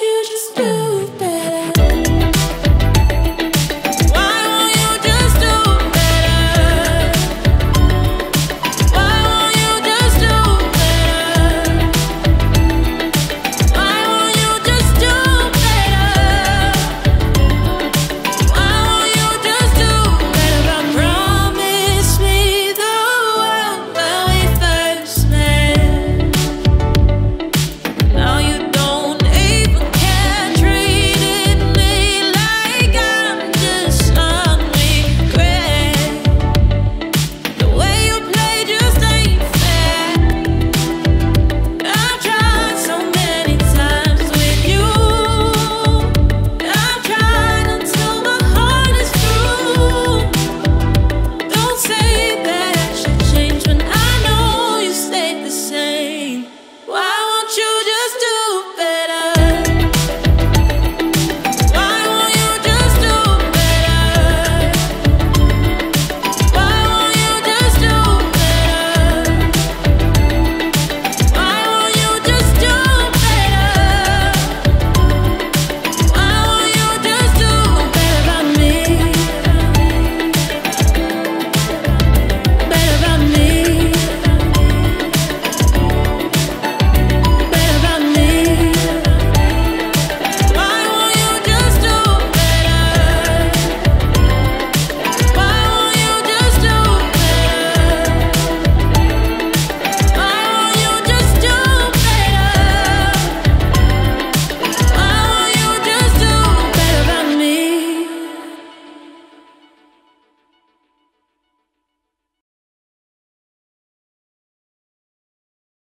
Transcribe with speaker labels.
Speaker 1: you just do?